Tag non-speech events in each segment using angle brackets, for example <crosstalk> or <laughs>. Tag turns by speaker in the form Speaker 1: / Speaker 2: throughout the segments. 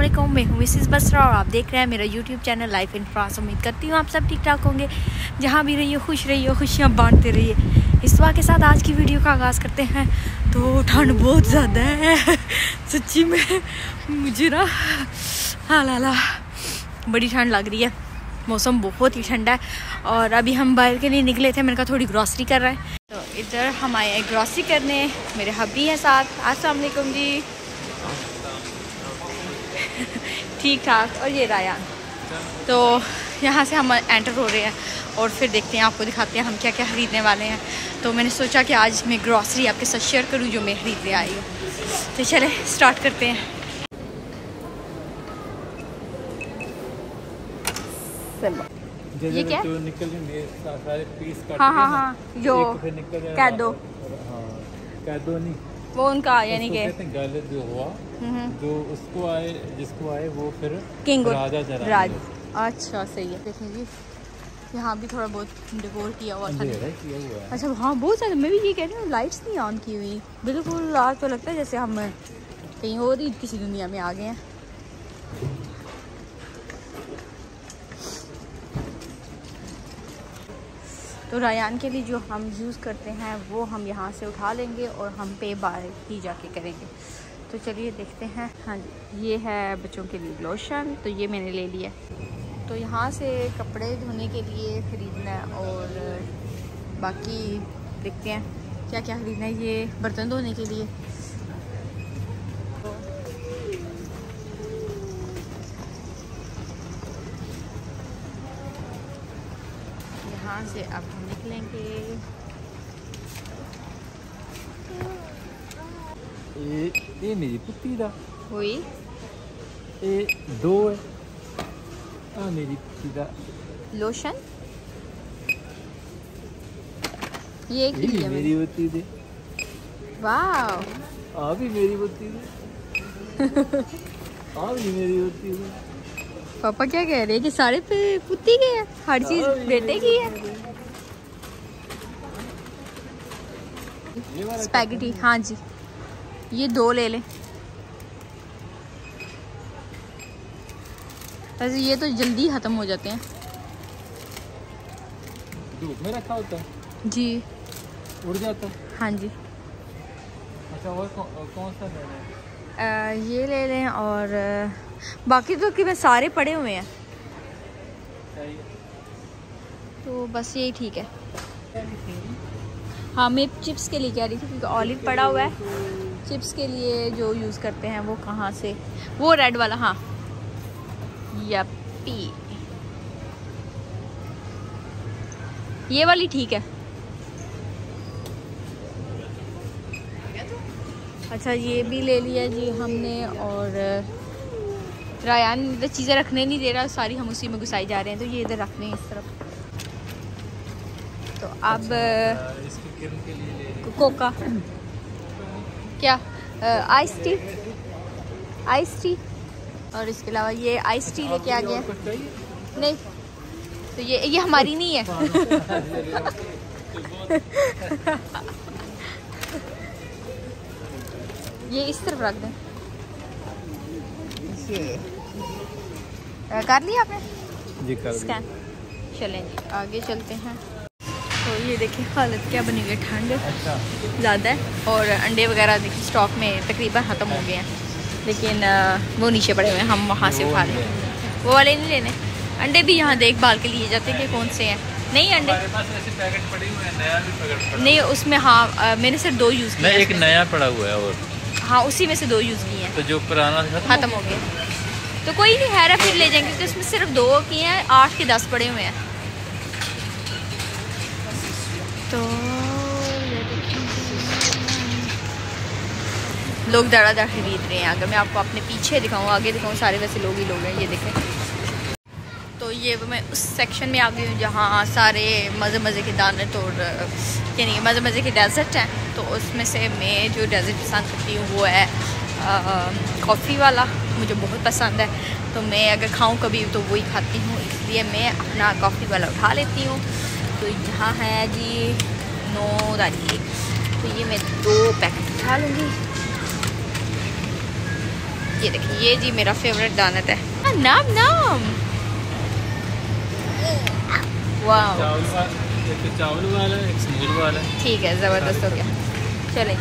Speaker 1: अस्सलाम मैं हूँ मिसिस बसरा और आप देख रहे हैं मेरा YouTube channel life in France उम्मीद करती हूँ आप सब ठीक ठाक होंगे। जहाँ भी रहिए, खुश रहिए खुशियाँ बांटते रहिए। इस बार के साथ आज की वीडियो का आगाज़ करते हैं। तो ठंड बहुत ज़्यादा है। सच्ची में मुझे ना हाँ लाला बड़ी ठंड लग रही है। मौसम बहुत ही ठंडा है। और अभी हम बाहर के लिए निकले थे, मैंने कहा थोड़ी ग्रॉसरी कर रहे हैं। तो इधर हम आए ग्रॉसरी करने। मेरे हबी हैं साथ। वालेकुम जी। ठीक ठाक और ये रायान तो यहाँ से हम एंटर हो रहे हैं और फिर देखते हैं आपको दिखाते हैं हम क्या क्या ख़रीदने वाले हैं। तो मैंने सोचा कि आज मैं ग्रॉसरी आपके साथ शेयर करूँ जो मैं ख़रीदने आई हूँ। तो चले स्टार्ट करते हैं। ये क्या?
Speaker 2: जो निकल सारे पीस
Speaker 1: हाँ हाँ हाँ जो कह दो
Speaker 2: हाँ कैदो नहीं
Speaker 1: वो उनका यानी के
Speaker 2: गलत जो हुआ जो उसको आए जिसको आए वो फिर
Speaker 1: किंग
Speaker 2: राजा
Speaker 1: राज। अच्छा सही है। देखें जी यहाँ भी थोड़ा बहुत डिकोर किया हुआ था।
Speaker 2: किया हुआ है।
Speaker 1: अच्छा हाँ बहुत सारे मैं भी ये कह रही हूँ लाइट्स नहीं ऑन की हुई। बिल्कुल आज तो लगता है जैसे हम कहीं और ही किसी दुनिया में आ गए हैं। तो रायान के लिए जो हम यूज़ करते हैं, वो हम यहाँ से उठा लेंगे और हम पे बार ही जाके करेंगे। तो चलिए देखते हैं। हाँ जी, ये है बच्चों के लिए लोशन तो ये मैंने ले लिया। तो यहाँ से कपड़े धोने के लिए ख़रीदना है और बाकी देखते हैं क्या क्या ख़रीदना है ये बर्तन धोने के लिए। यहाँ से अब हम निकलेंगे?
Speaker 2: ए, ए मेरी
Speaker 1: पुत्ती
Speaker 2: दा। ए दो है। आ मेरी दा।
Speaker 1: लोशन ये
Speaker 2: की
Speaker 1: है मेरी
Speaker 2: दे। वाओ। आ भी मेरी दे। <laughs> आ भी मेरी दे।
Speaker 1: पापा क्या कह रहे हैं कि सारे पे पुत्ती के हैं हर चीज़ बेटे की है स्पैगेटी हाँ जी ये दो ले लें वैसे ये तो जल्दी ख़त्म हो जाते हैं
Speaker 2: धूप में रखा होता है
Speaker 1: जी
Speaker 2: उड़ जाता है
Speaker 1: हाँ जी
Speaker 2: अच्छा और कौन, कौन सा लेना है
Speaker 1: अ, ये ले लें और अ, बाकी तो कि मैं सारे पड़े हुए हैं। तो बस यही ठीक है। हाँ मैं चिप्स के लिए कह रही थी क्योंकि ऑलिव पड़ा हुआ है। चिप्स के लिए जो यूज़ करते हैं वो कहाँ से? वो रेड वाला हाँ। यप्पी। ये वाली ठीक है। अच्छा ये भी ले लिया जी हमने और रायान इधर चीज़ें रखने नहीं दे रहा सारी हम उसी में घुसाई जा रहे हैं तो ये इधर रखने हैं इस तरफ़। तो अब
Speaker 2: को-
Speaker 1: कोका। क्या? आइस टी आइस टी और इसके अलावा ये आइस टी लेके आ गया। नहीं। तो ये ये हमारी नहीं है। <laughs> <laughs> ये इस तरफ़ रख दें। ये कर लिया आपने?
Speaker 2: जी कर
Speaker 1: स्कैन चलें जी। आगे चलते हैं। तो ये देखिए हालत क्या बनी हुई है ठंड
Speaker 2: अच्छा।
Speaker 1: ज़्यादा है और अंडे वगैरह देखिए स्टॉक में तकरीबन ख़त्म हो गए हैं। लेकिन वो नीचे पड़े हुए हैं हम वहाँ से उठा लें वो वाले नहीं लेने। अंडे भी यहाँ देखभाल के लिए जाते हैं कि कौन से हैं। नहीं अंडे।
Speaker 2: ऐसे पैकेट पड़े हुए हैं नया भी पैकेट पड़ा
Speaker 1: नहीं उसमें हाँ मैंने सिर्फ़ दो यूज़ किया
Speaker 2: एक नया पड़ा हुआ है और।
Speaker 1: हाँ उसी में से दो यूज़ किए हैं।
Speaker 2: तो जो पुराना था
Speaker 1: ख़त्म हो गया। तो कोई नहीं है फिर ले जाएँगे क्योंकि उसमें सिर्फ़ दो किए हैं आठ के दस पड़े हुए हैं। तो लोग दड़ा दड़ खरीद रहे हैं अगर मैं आपको अपने पीछे दिखाऊँ आगे दिखाऊँ सारे वैसे लोग ही लोग हैं ये देखें। तो ये मैं उस सेक्शन में आ गई हूँ जहाँ सारे मज़े मज़े के दाने तो यानी कि मज़े मज़े के डेजर्ट हैं। तो उसमें से मैं जो डेजर्ट पसंद करती हूँ वो है कॉफ़ी वाला मुझे बहुत पसंद है। तो मैं अगर खाऊं कभी तो वही खाती हूँ इसलिए मैं अपना कॉफ़ी वाला उठा लेती हूँ। तो यहाँ है जी नौ तारीख। तो ये मैं दो पैकेट उठा लूँगी। ये देखिए ये जी मेरा फेवरेट दानत है। हाँ, नाम नाम। वाह
Speaker 2: एक चावल वाला है, एक वाला। है।
Speaker 1: ठीक है ज़बरदस्त हो गया। चलें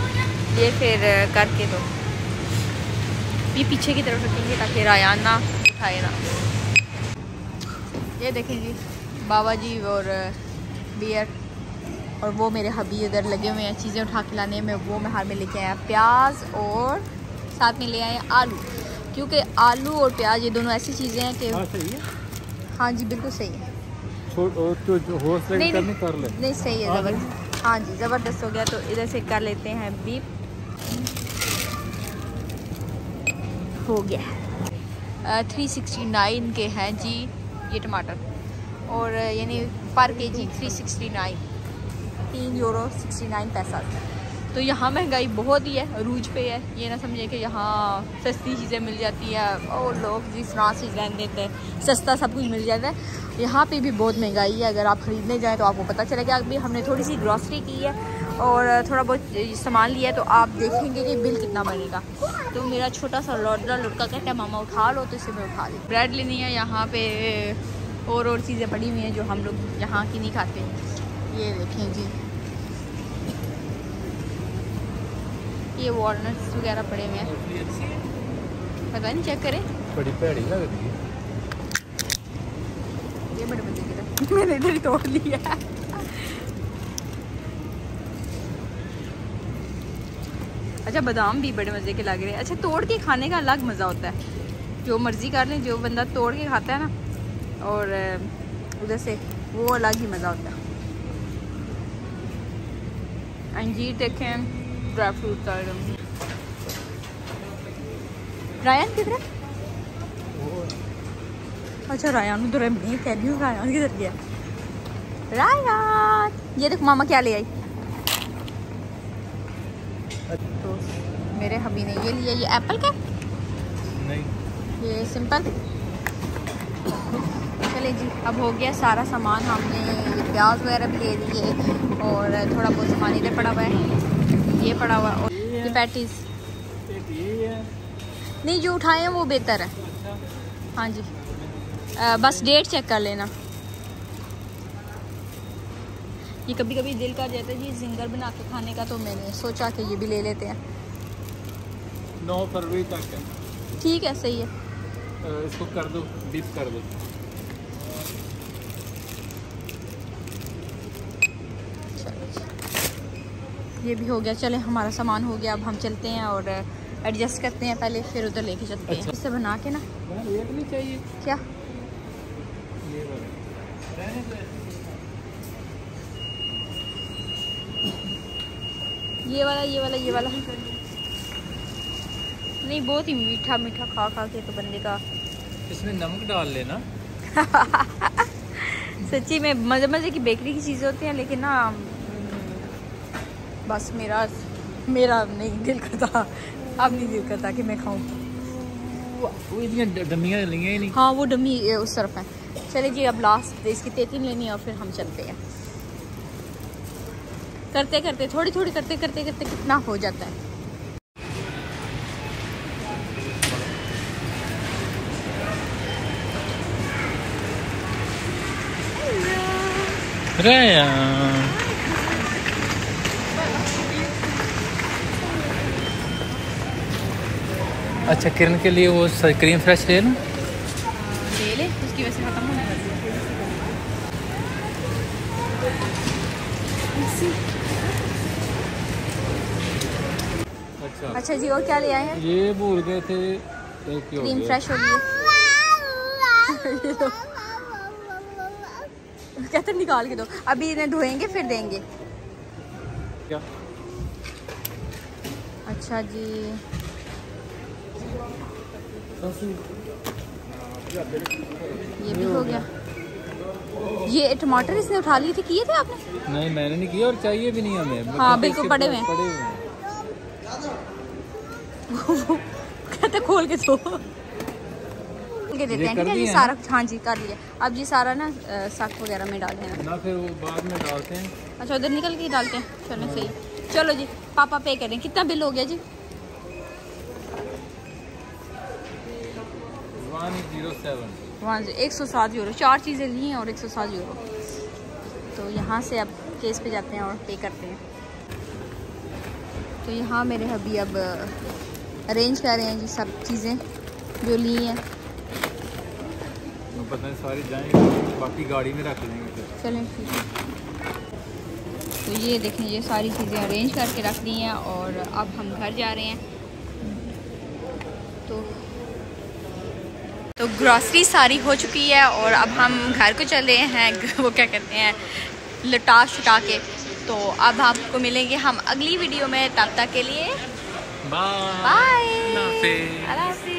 Speaker 1: ये फिर करके दो। ये पीछे की तरफ़ रखेंगे ताकि रायान ना उठाए ना। ये देखें जी बाबा जी और बियर। और वो मेरे हबी इधर लगे हुए हैं चीज़ें उठा के लाने में वो मैं हार में लेके आया। प्याज और साथ में ले आए आलू। क्योंकि आलू और प्याज ये दोनों ऐसी चीज़ें हैं कि
Speaker 2: हाँ सही है
Speaker 1: जी बिल्कुल सही है।
Speaker 2: तो होश
Speaker 1: नहीं, नहीं।
Speaker 2: कर ले।
Speaker 1: नहीं सही है
Speaker 2: हाँ,
Speaker 1: ज़बरदस्त। हाँ जी ज़बरदस्त हो गया तो इधर से कर लेते हैं बीप हो गया। थ्री सिक्सटी नाइन के हैं जी ये टमाटर। और यानी per K G three sixty nine तीन यूरो सिक्सटी नाइन पैसा। तो यहाँ महँगाई बहुत ही है, अरूज पे है। ये ना समझे कि यहाँ सस्ती चीज़ें मिल जाती है और लोग जिस तरह से रहने देते हैं, सस्ता सब कुछ मिल जाता है। यहाँ पे भी बहुत महँगाई है, अगर आप ख़रीदने जाएँ तो आपको पता चलेगा अभी हमने थोड़ी सी ग्रॉसरी की है और थोड़ा बहुत सामान लिया है तो आप देखेंगे कि बिल कितना बनेगा। तो मेरा छोटा सा लौटला लड़का कहता है, मामा, उठा लो तो इसे मैं उठा ली। ब्रेड लेनी है यहाँ पे, और और चीज़ें पड़ी हुई हैं जो हम लोग यहाँ की नहीं खाते। ये देखें जी। ये वॉलनट्स वगैरह पड़े हुए हैं। पता नहीं चेक करें।
Speaker 2: बड़ी भैड़ी लग रही है।
Speaker 1: ये बड़े मज़े की <laughs> मैंने इधर ही तोड़ लिया। अच्छा बादाम भी बड़े मज़े के लग रहे हैं। अच्छा तोड़ के खाने का अलग मज़ा होता है। जो मर्ज़ी कर लें जो बंदा तोड़ के खाता है ना। और उधर से वो अलग ही मज़ा होता है। अंजीर देखें। ड्राई फ्रूट एकदम रायन किधर है? अच्छा रायन उधर है मैं कह रही हूँ रायन किधर गया? रायन ये देख मामा क्या ले आई? तो मेरे हबी ने ये लिया ये एप्पल का?
Speaker 2: नहीं।
Speaker 1: ये सिंपल चले जी अब हो गया सारा सामान हमने प्याज वगैरह भी ले लिए और थोड़ा बहुत सामान इधर पड़ा हुआ है। ये पड़ा हुआ और ये पैटीज
Speaker 2: है।
Speaker 1: नहीं जो उठाए हैं वो बेहतर है।
Speaker 2: अच्छा।
Speaker 1: हाँ जी। अ, बस डेट चेक कर लेना। ये कभी कभी दिल कर जाता है जी जिंगर बना के खाने का तो मैंने सोचा कि ये भी ले लेते हैं।
Speaker 2: नौ फरवरी तक है।
Speaker 1: ठीक है सही है।
Speaker 2: इसको कर दो डिप कर दो
Speaker 1: चलो जी। ये भी हो गया। चले हमारा सामान हो गया। अब हम चलते हैं और एडजस्ट करते हैं पहले फिर उधर लेके चलते
Speaker 2: अच्छा। हैं।
Speaker 1: इससे बना के ना।
Speaker 2: नहीं चाहिए।
Speaker 1: क्या?
Speaker 2: ये वाला।
Speaker 1: ये वाला ये वाला नहीं बहुत ही मीठा मीठा खा खा के तो बंदे का।
Speaker 2: इसमें नमक डाल लेना। <laughs>
Speaker 1: सच्ची में मज़े मज़े की बेकरी की चीज़ें होती हैं लेकिन ना बस मेरा मेरा नहीं दिल करता अब नहीं दिल करता कि मैं खाऊं।
Speaker 2: वो इतनी डमियाँ ही नहीं।
Speaker 1: हाँ वो डमी उस तरफ़ है। चले जी अब लास्ट इसकी तेतीन लेनी है और फिर हम चलते हैं। करते करते थोड़ी थोड़ी करते करते करते कितना हो जाता है।
Speaker 2: अच्छा किरण के लिए वो क्रीम फ्रेश ले लो
Speaker 1: ले ले उसकी वजह से खत्म होने
Speaker 2: अच्छा।
Speaker 1: अच्छा जी और क्या ले आए हैं?
Speaker 2: ये भूल गए थे। एक
Speaker 1: क्रीम फ्रेश हो गई कहते निकाल के दो? अभी इन्हें धोएँगे फिर देंगे।
Speaker 2: क्या?
Speaker 1: अच्छा जी। ये भी हो गया। ये टमाटर इसने उठा लिए थे किए थे आपने?
Speaker 2: नहीं मैंने नहीं किया और चाहिए भी नहीं हमें।
Speaker 1: हाँ,
Speaker 2: मतलब
Speaker 1: बिल्कुल पड़े हुए हैं। <laughs>
Speaker 2: हैं।
Speaker 1: कहते खोल के के देते हैं ठीक है? ये
Speaker 2: हैं
Speaker 1: सारा हाँ जी कर लिया अब ये सारा ना साग वगैरह में डाल देना
Speaker 2: ना फिर वो बाद में डालते हैं।
Speaker 1: अच्छा उधर निकल के डालते हैं। चलो सही। चलो जी पापा पे करें। कितना बिल हो गया जी?
Speaker 2: वन
Speaker 1: एक सौ सात यूरो। चार चीज़ें ली हैं और एक सौ सात यूरो। तो यहाँ से अब केस पे जाते हैं और पे करते हैं। तो यहाँ मेरे हबी अब अरेंज कर रहे हैं जी सब चीज़ें जो ली हैं।
Speaker 2: पता नहीं सारी जाएँगे बाकी गाड़ी में रख लेंगे
Speaker 1: चलें ठीक है। तो ये देखें ये सारी चीज़ें अरेंज करके रख दी हैं और अब हम घर जा रहे हैं। तो तो ग्रॉसरी सारी हो चुकी है और अब हम घर को चले हैं <laughs> वो क्या कहते हैं लटा शुटा के। तो अब आपको मिलेंगे हम अगली वीडियो में तब तक के लिए
Speaker 2: बाय
Speaker 1: बाय